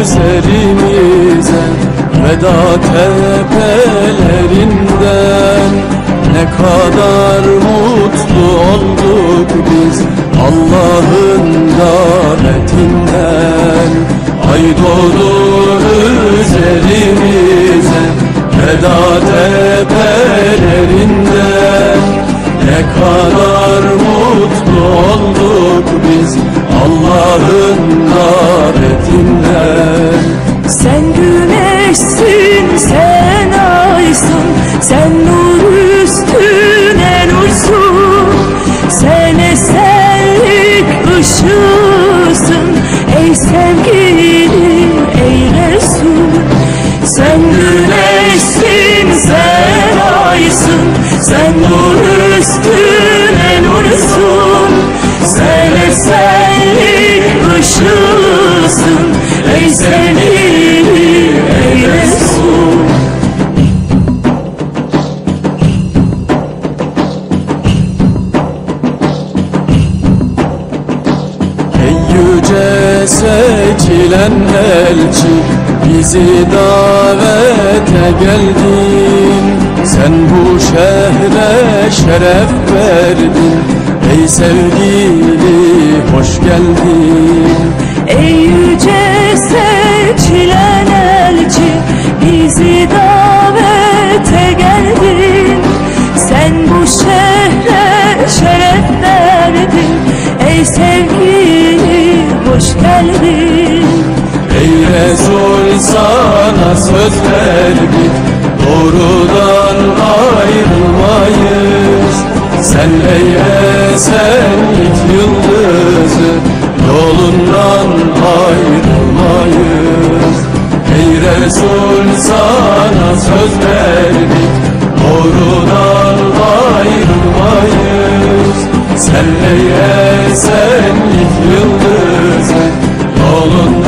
üzerimize Veda tepelerinden. Ne kadar mutlu olduk biz Allah'ın davetinden Ay doğdu üzerimize Veda tepelerinden. Ne kadar mutlu olduk biz Allah'ın ey sevgili, ey Resul. Sen güneşsin, sen aysın, sen nur seçilen elçi Bizi davete geldin. Sen bu şehre şeref verdin. Ey sevgili hoş geldin. Ey yüce seçilen elçi bizi davete geldin. Sen bu şehre şeref verdin. Ey sevgili hoş geldin. Ey Resul sana söz verdik Doğrudan ayrılmayız. Sen ey esenlik yıldızı Yolundan ayrılmayız. Ey Resul sana söz verdik Doğrudan ayrılmayız. Sen ey esenlik yıldızı Yolundan